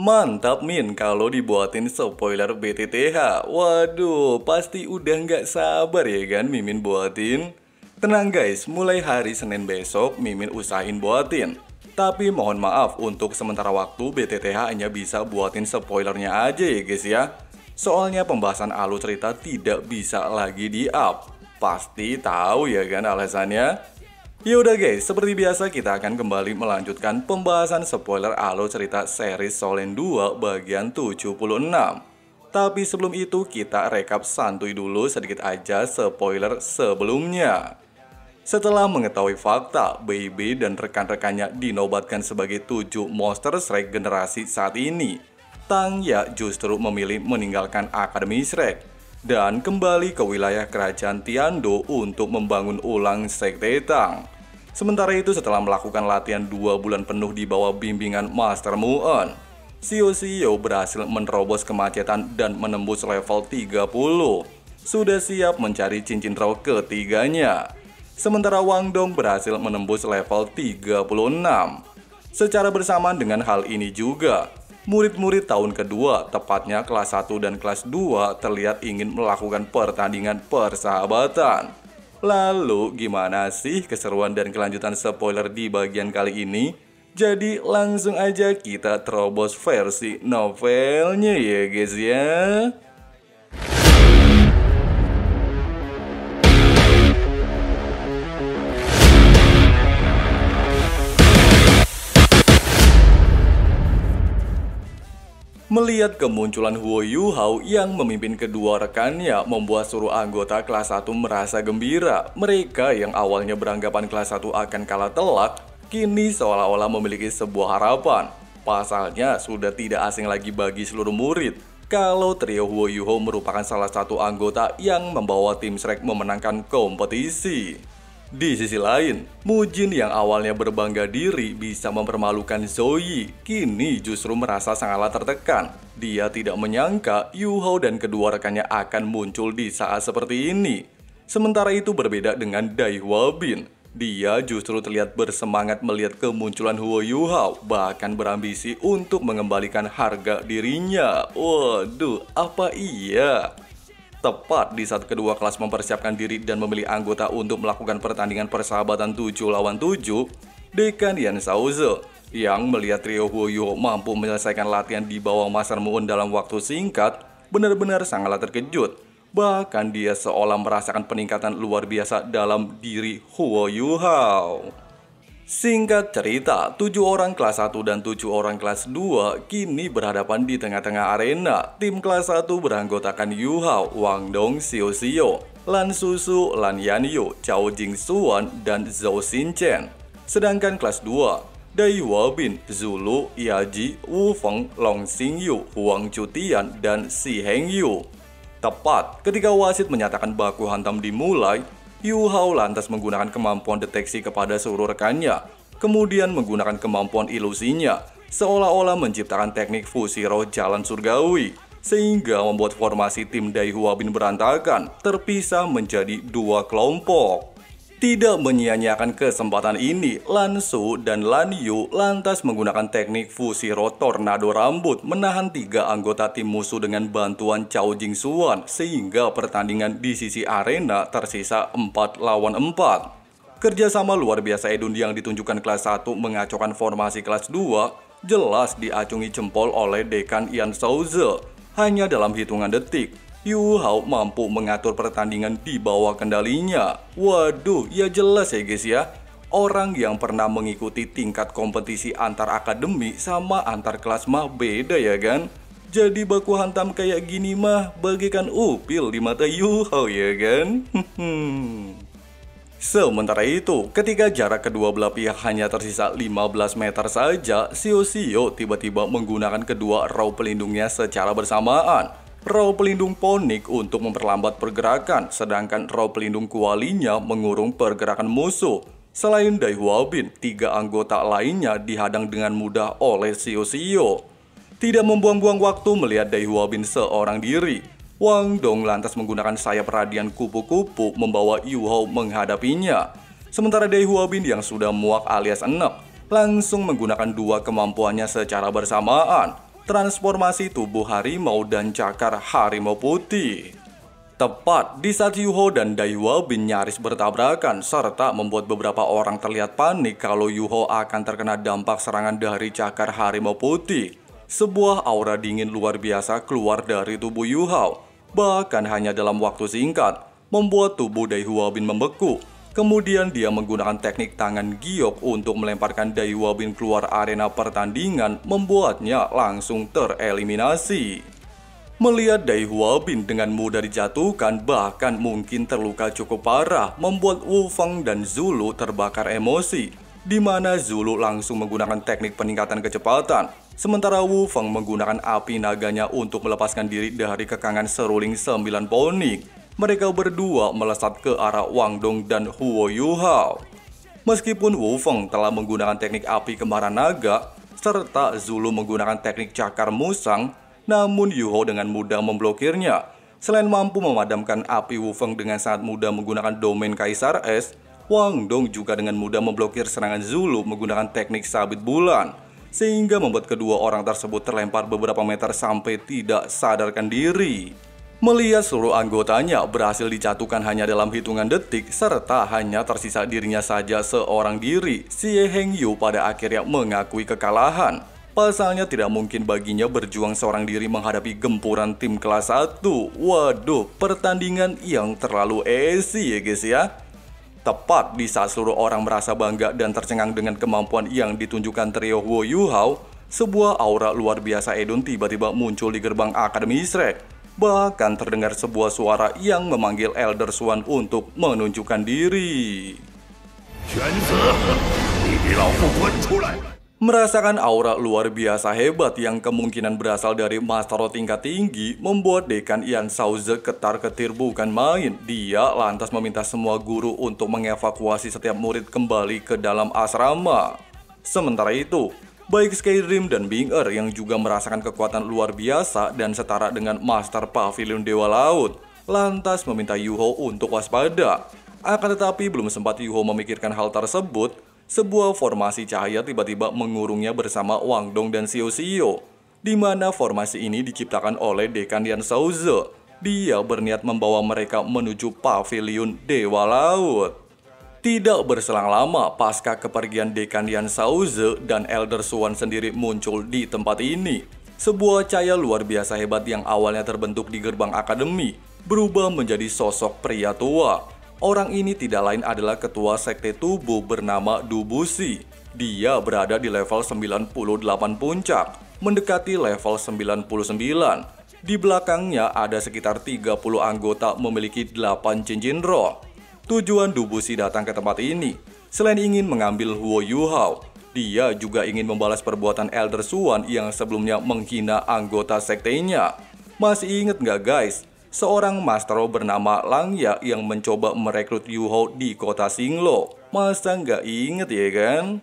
Mantap Min. Kalau dibuatin spoiler BTTH Waduh pasti udah nggak sabar ya kan Mimin buatin? Tenang guys, mulai hari Senin besok Mimin usahain buatin. Tapi mohon maaf untuk sementara waktu BTTH hanya bisa buatin spoilernya aja ya guys ya. Soalnya pembahasan alur cerita tidak bisa lagi di up Pasti tahu ya kan alasannya Yaudah guys, seperti biasa kita akan kembali melanjutkan pembahasan spoiler alur cerita series Solen 2 bagian 76. Tapi sebelum itu kita rekap santuy dulu sedikit aja spoiler sebelumnya. Setelah mengetahui fakta, Baby dan rekan-rekannya dinobatkan sebagai tujuh monster Shrek generasi saat ini, Tang Ya justru memilih meninggalkan Akademi Shrek dan kembali ke wilayah kerajaan Tiando untuk membangun ulang Sekte Tang. Sementara itu setelah melakukan latihan dua bulan penuh di bawah bimbingan Master Muon, Sio Sio berhasil menerobos kemacetan dan menembus level 30. Sudah siap mencari cincin roh ketiganya. Sementara Wang Dong berhasil menembus level 36. Secara bersamaan dengan hal ini juga, murid-murid tahun kedua, tepatnya kelas 1 dan kelas 2 terlihat ingin melakukan pertandingan persahabatan. Lalu gimana sih keseruan dan kelanjutan spoiler di bagian kali ini? Jadi langsung aja kita terobos versi novelnya ya guys ya. Melihat kemunculan Huo Yuhao yang memimpin kedua rekannya membuat seluruh anggota kelas 1 merasa gembira. Mereka yang awalnya beranggapan kelas 1 akan kalah telak, kini seolah-olah memiliki sebuah harapan. Pasalnya sudah tidak asing lagi bagi seluruh murid kalau trio Huo Yuhao merupakan salah satu anggota yang membawa tim Shrek memenangkan kompetisi. Di sisi lain, Mujin yang awalnya berbangga diri bisa mempermalukan Zoe, kini justru merasa sangatlah tertekan. Dia tidak menyangka Yuho dan kedua rekannya akan muncul di saat seperti ini. Sementara itu berbeda dengan Dai Hua Bin. Dia justru terlihat bersemangat melihat kemunculan Huo Yuhao, bahkan berambisi untuk mengembalikan harga dirinya. Waduh, apa iya? Tepat di saat kedua kelas mempersiapkan diri dan memilih anggota untuk melakukan pertandingan persahabatan 7 lawan 7, Dekan Yan Shaoze yang melihat trio Huoyo mampu menyelesaikan latihan di bawah Master Moon dalam waktu singkat, benar-benar sangatlah terkejut. Bahkan dia seolah merasakan peningkatan luar biasa dalam diri Huo Yuhao. Singkat cerita, tujuh orang kelas 1 dan tujuh orang kelas 2 kini berhadapan di tengah-tengah arena. Tim kelas 1 beranggotakan Yu Hao, Wang Dong, Xiao Xiao, Lan Susu, Lan Yanyu, Chao Jing Suan, dan Zhou Chen. Sedangkan kelas 2, Dai Bin, Zulu, Yaji, Wu Feng, Long Xingyu, Huang Chutian, dan Si Heng Yu. Tepat ketika wasit menyatakan baku hantam dimulai, Yu Hao lantas menggunakan kemampuan deteksi kepada seluruh rekannya, kemudian menggunakan kemampuan ilusinya, seolah-olah menciptakan teknik fusi roh jalan surgawi, sehingga membuat formasi tim Dai Hua Bin berantakan, terpisah menjadi dua kelompok. Tidak menyia-nyiakan kesempatan ini, Lan Su dan Lan Yu lantas menggunakan teknik fusi roh tornado rambut menahan tiga anggota tim musuh dengan bantuan Chao Jing Suan sehingga pertandingan di sisi arena tersisa 4 lawan 4. Kerjasama luar biasa Edun yang ditunjukkan kelas 1 mengacaukan formasi kelas 2 jelas diacungi jempol oleh Dekan Yan Souze hanya dalam hitungan detik Yu Hao mampu mengatur pertandingan di bawah kendalinya. Waduh, ya jelas ya guys ya. Orang yang pernah mengikuti tingkat kompetisi antar akademi sama antar kelas mah beda ya kan? Jadi baku hantam kayak gini mah bagikan upil di mata Yu Hao ya kan? Sementara itu, ketika jarak kedua belah pihak hanya tersisa 15 meter saja, Sio Sio tiba-tiba menggunakan kedua raw pelindungnya secara bersamaan. Raw pelindung Ponik untuk memperlambat pergerakan, sedangkan raw pelindung kualinya mengurung pergerakan musuh. Selain Dai Huabin, tiga anggota lainnya dihadang dengan mudah oleh Sio Sio. Tidak membuang-buang waktu melihat Dai Huabin seorang diri, Wang Dong lantas menggunakan sayap radian kupu-kupu membawa Yu Hao menghadapinya. Sementara Dai Huabin yang sudah muak alias enek, langsung menggunakan dua kemampuannya secara bersamaan, transformasi tubuh harimau dan cakar harimau putih. Tepat di saat Yuho dan Daiwa bin nyaris bertabrakan serta membuat beberapa orang terlihat panik kalau Yuho akan terkena dampak serangan dari cakar harimau putih. Sebuah aura dingin luar biasa keluar dari tubuh Yuho. Bahkan hanya dalam waktu singkat, membuat tubuh Daihua bin membeku. Kemudian dia menggunakan teknik tangan giok untuk melemparkan Daihua bin keluar arena pertandingan, membuatnya langsung tereliminasi. Melihat Dai Bin dengan mudah dijatuhkan bahkan mungkin terluka cukup parah membuat Wu Feng dan Zulu terbakar emosi di mana Zulu langsung menggunakan teknik peningkatan kecepatan sementara Wu Feng menggunakan api naganya untuk melepaskan diri dari kekangan seruling sembilan poni. Mereka berdua melesat ke arah Wang Dong dan Huo Yuhao. Meskipun Wu Feng telah menggunakan teknik api kemarahan naga, serta Zulu menggunakan teknik cakar musang, namun Yuho dengan mudah memblokirnya. Selain mampu memadamkan api Wufeng dengan sangat mudah menggunakan domain Kaisar Es, Wang Dong juga dengan mudah memblokir serangan Zulu menggunakan teknik sabit bulan, sehingga membuat kedua orang tersebut terlempar beberapa meter sampai tidak sadarkan diri. Melihat seluruh anggotanya berhasil dijatuhkan hanya dalam hitungan detik serta hanya tersisa dirinya saja seorang diri, Xie Heng Yu pada akhirnya mengakui kekalahan. Pasalnya tidak mungkin baginya berjuang seorang diri menghadapi gempuran tim kelas 1. Waduh, pertandingan yang terlalu easy ya guys ya. Tepat di saat seluruh orang merasa bangga dan tercengang dengan kemampuan yang ditunjukkan trio Wo Hao, sebuah aura luar biasa Edun tiba-tiba muncul di gerbang Akademi Shrek. Bahkan terdengar sebuah suara yang memanggil Elder Swan untuk menunjukkan diri. Merasakan aura luar biasa hebat yang kemungkinan berasal dari Master tingkat tinggi membuat Dekan Ian Sauze ketar-ketir bukan main. Dia lantas meminta semua guru untuk mengevakuasi setiap murid kembali ke dalam asrama. Sementara itu, baik Skyrim dan Bing Er yang juga merasakan kekuatan luar biasa dan setara dengan Master Pavilion Dewa Laut, lantas meminta Yuho untuk waspada. Akan tetapi belum sempat Yuho memikirkan hal tersebut, sebuah formasi cahaya tiba-tiba mengurungnya bersama Wang Dong dan Xiao Xiao, di mana formasi ini diciptakan oleh Dekan Yan Shaoze. Dia berniat membawa mereka menuju pavilion Dewa Laut. Tidak berselang lama, pasca kepergian Dekan Yan Shaoze dan Elder Swan sendiri muncul di tempat ini. Sebuah cahaya luar biasa hebat yang awalnya terbentuk di gerbang akademi, berubah menjadi sosok pria tua Orang ini tidak lain adalah ketua sekte tubuh bernama Dubusi. Dia berada di level 98 puncak, mendekati level 99. Di belakangnya ada sekitar 30 anggota memiliki 8 cincin roh. Tujuan Dubusi datang ke tempat ini, selain ingin mengambil Huo Yuhao, dia juga ingin membalas perbuatan Elder Suan yang sebelumnya menghina anggota sektenya. Masih inget nggak guys, seorang mastro bernama Langya yang mencoba merekrut Yuho di kota Singlo. Masa nggak inget ya kan?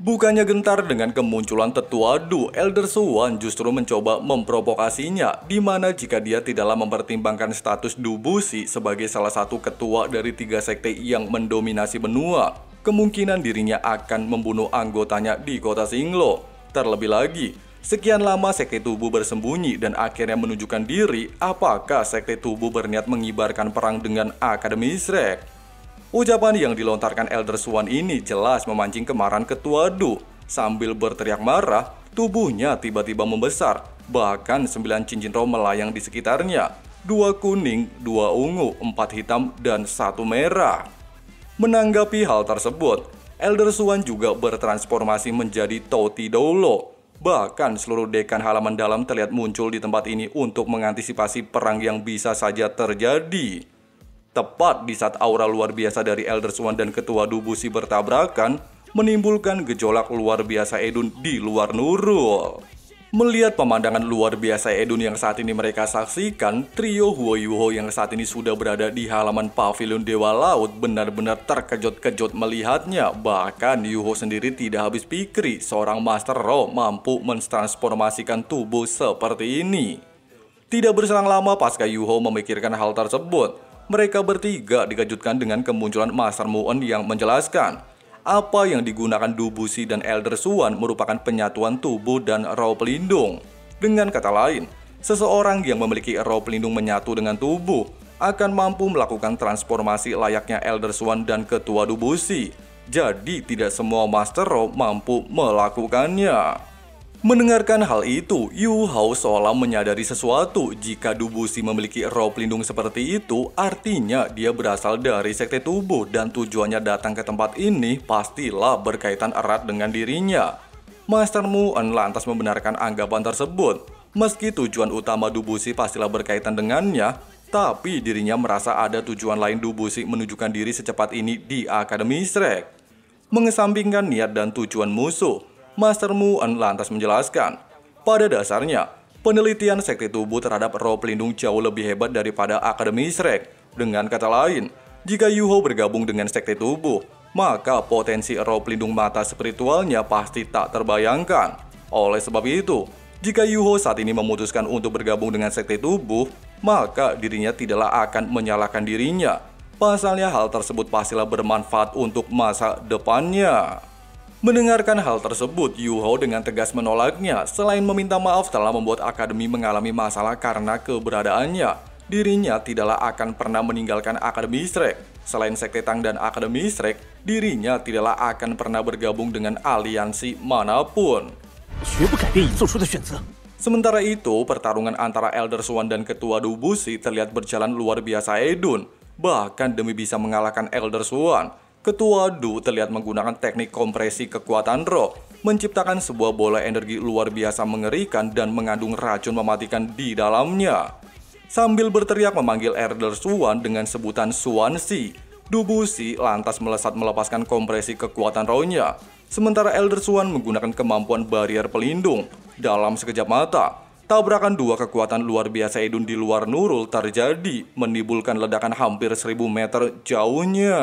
Bukannya gentar dengan kemunculan tetua Du, Elder Suwan justru mencoba memprovokasinya, di mana jika dia tidaklah mempertimbangkan status Dubusi sebagai salah satu ketua dari tiga sekte yang mendominasi benua, kemungkinan dirinya akan membunuh anggotanya di kota Singlo. Terlebih lagi, Sekian lama sekte tubuh bersembunyi dan akhirnya menunjukkan diri apakah sekte tubuh berniat mengibarkan perang dengan Akademi Shrek. Ucapan yang dilontarkan Elder Swan ini jelas memancing kemarahan ketua Du. Sambil berteriak marah, tubuhnya tiba-tiba membesar. Bahkan sembilan cincin roh melayang di sekitarnya. Dua kuning, dua ungu, empat hitam, dan satu merah. Menanggapi hal tersebut, Elder Swan juga bertransformasi menjadi Toti Dolo Bahkan seluruh dekan halaman dalam terlihat muncul di tempat ini untuk mengantisipasi perang yang bisa saja terjadi. Tepat di saat aura luar biasa dari Elder Swan dan Ketua Dubusi bertabrakan, menimbulkan gejolak luar biasa Edun di luar Nurul. Melihat pemandangan luar biasa Edun yang saat ini mereka saksikan, trio Huo Yuho yang saat ini sudah berada di halaman pavilion Dewa Laut benar-benar terkejut-kejut melihatnya. Bahkan Yuho sendiri tidak habis pikir seorang Master Ro mampu mentransformasikan tubuh seperti ini. Tidak berselang lama pasca Yuho memikirkan hal tersebut, mereka bertiga dikejutkan dengan kemunculan Master Muon yang menjelaskan apa yang digunakan Dubusi dan Elder Suan merupakan penyatuan tubuh dan roh pelindung. Dengan kata lain, seseorang yang memiliki roh pelindung menyatu dengan tubuh akan mampu melakukan transformasi layaknya Elder Swan dan Ketua Dubusi. Jadi tidak semua Master Roh mampu melakukannya. Mendengarkan hal itu, Yu Hao seolah menyadari sesuatu. Jika Dubusi memiliki roh pelindung seperti itu, artinya dia berasal dari sekte tubuh dan tujuannya datang ke tempat ini pastilah berkaitan erat dengan dirinya. Master Muan lantas membenarkan anggapan tersebut. Meski tujuan utama Dubusi pastilah berkaitan dengannya, tapi dirinya merasa ada tujuan lain Dubusi menunjukkan diri secepat ini di Akademi Shrek. Mengesampingkan niat dan tujuan musuh, Master Muan lantas menjelaskan, pada dasarnya, penelitian sekte tubuh terhadap roh pelindung jauh lebih hebat daripada Akademi Shrek. Dengan kata lain, jika Yuho bergabung dengan sekte tubuh, maka potensi roh pelindung mata spiritualnya pasti tak terbayangkan. Oleh sebab itu, jika Yuho saat ini memutuskan untuk bergabung dengan sekte tubuh, maka dirinya tidaklah akan menyalahkan dirinya. Pasalnya hal tersebut pastilah bermanfaat untuk masa depannya. Mendengarkan hal tersebut, Yuho dengan tegas menolaknya. Selain meminta maaf telah membuat akademi mengalami masalah karena keberadaannya. Dirinya tidaklah akan pernah meninggalkan Akademi Shrek. Selain Sekte Tang dan Akademi Shrek, dirinya tidaklah akan pernah bergabung dengan aliansi mana pun. Sementara itu, pertarungan antara Elder Swan dan Ketua Dubusi terlihat berjalan luar biasa edun. Bahkan demi bisa mengalahkan Elder Swan, Ketua Du terlihat menggunakan teknik kompresi kekuatan roh, menciptakan sebuah bola energi luar biasa mengerikan dan mengandung racun mematikan di dalamnya. Sambil berteriak memanggil Elder Swan dengan sebutan Swansea, Dubusi lantas melesat melepaskan kompresi kekuatan rohnya. Sementara Elder Swan menggunakan kemampuan barrier pelindung. Dalam sekejap mata, tabrakan dua kekuatan luar biasa Edun di luar Nurul terjadi, menimbulkan ledakan hampir 1000 meter jauhnya.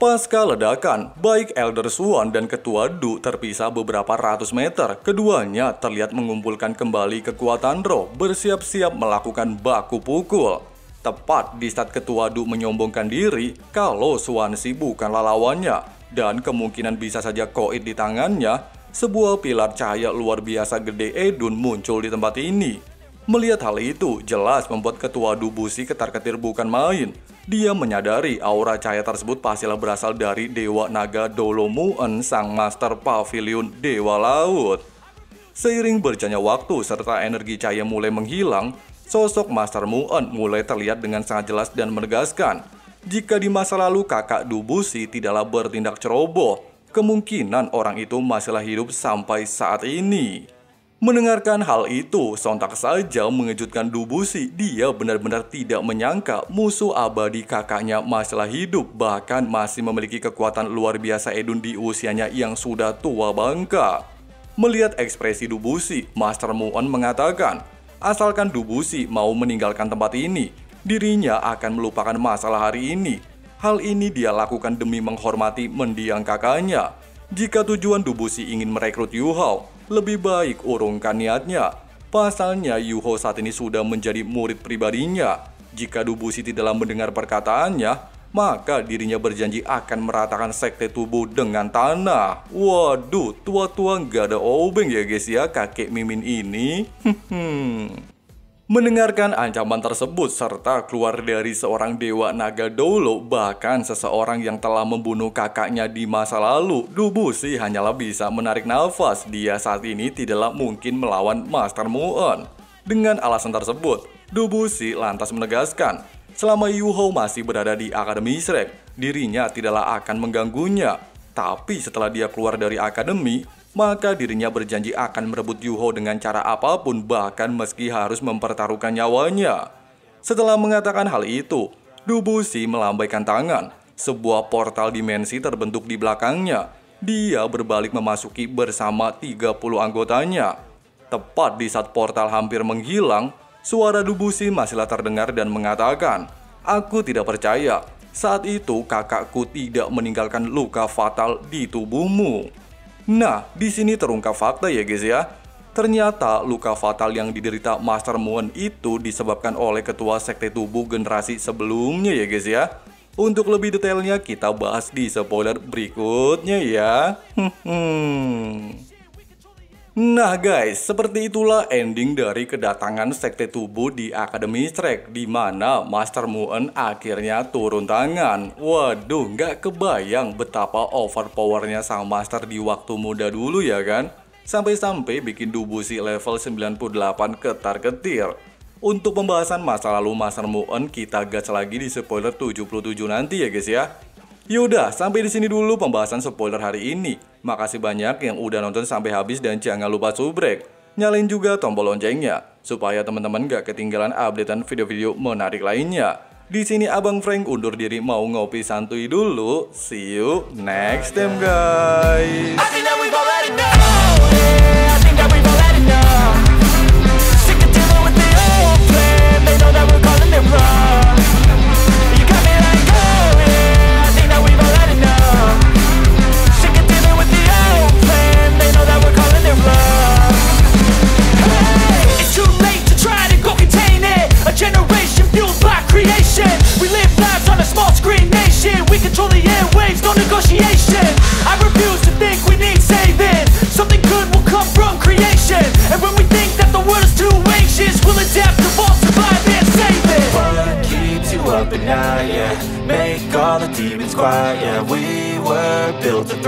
Pasca ledakan, baik Elder Swan dan Ketua Du terpisah beberapa ratus meter. Keduanya terlihat mengumpulkan kembali kekuatan roh, bersiap-siap melakukan baku pukul. Tepat di saat Ketua Du menyombongkan diri kalau Swansea bukanlah lawannya, dan kemungkinan bisa saja koid di tangannya, sebuah pilar cahaya luar biasa gede Edun muncul di tempat ini. Melihat hal itu, jelas membuat Ketua Du Busi ketar-ketir bukan main. Dia menyadari aura cahaya tersebut pastilah berasal dari Dewa Naga Dolomuen, sang master pavilion Dewa Laut. Seiring berjalannya waktu serta energi cahaya mulai menghilang, sosok Master Muen mulai terlihat dengan sangat jelas dan menegaskan. Jika di masa lalu kakak Dubusi tidaklah bertindak ceroboh, kemungkinan orang itu masihlah hidup sampai saat ini. Mendengarkan hal itu, sontak saja mengejutkan Dubusi. Dia benar-benar tidak menyangka musuh abadi kakaknya masihlah hidup, bahkan masih memiliki kekuatan luar biasa Edun di usianya yang sudah tua bangka. Melihat ekspresi Dubusi, Master Muon mengatakan, asalkan Dubusi mau meninggalkan tempat ini, dirinya akan melupakan masalah hari ini. Hal ini dia lakukan demi menghormati mendiang kakaknya. Jika tujuan Dubusi ingin merekrut Yu Hao, lebih baik urungkan niatnya. Pasalnya Yuho saat ini sudah menjadi murid pribadinya. Jika Dubusi tidaklah mendengar perkataannya, maka dirinya berjanji akan meratakan sekte tubuh dengan tanah. Waduh, tua-tua nggak ada obeng ya guys ya kakek Mimin ini. Mendengarkan ancaman tersebut serta keluar dari seorang dewa naga dolo bahkan seseorang yang telah membunuh kakaknya di masa lalu, Dubusi hanyalah bisa menarik nafas. Dia saat ini tidaklah mungkin melawan Master Muon. Dengan alasan tersebut, Dubusi lantas menegaskan, selama Yuho masih berada di Akademi Shrek, dirinya tidaklah akan mengganggunya. Tapi setelah dia keluar dari akademi, maka dirinya berjanji akan merebut Yuho dengan cara apa pun bahkan meski harus mempertaruhkan nyawanya. Setelah mengatakan hal itu, Dubusi melambaikan tangan. Sebuah portal dimensi terbentuk di belakangnya. Dia berbalik memasuki bersama 30 anggotanya. Tepat di saat portal hampir menghilang, suara Dubusi masihlah terdengar dan mengatakan, Aku tidak percaya, saat itu kakakku tidak meninggalkan luka fatal di tubuhmu. Nah, di sini terungkap fakta ya guys ya. Ternyata luka fatal yang diderita Master Moon itu disebabkan oleh ketua sekte tubuh generasi sebelumnya ya guys ya. Untuk lebih detailnya kita bahas di spoiler berikutnya ya. Nah guys, seperti itulah ending dari kedatangan Sekte Tubuh di Akademi Strike di mana Master Muon akhirnya turun tangan. Waduh, nggak kebayang betapa overpowernya sang Master di waktu muda dulu ya kan? Sampai-sampai bikin Dubusi level 98 ketar-ketir. Untuk pembahasan masa lalu Master Muon kita gas lagi di spoiler 77 nanti ya guys ya. Yaudah, sampai di sini dulu pembahasan spoiler hari ini. Makasih banyak yang udah nonton sampai habis dan jangan lupa subrek. Nyalain juga tombol loncengnya, supaya teman-teman gak ketinggalan updatean video-video menarik lainnya. Di sini Abang Frank undur diri mau ngopi santuy dulu. See you next time guys.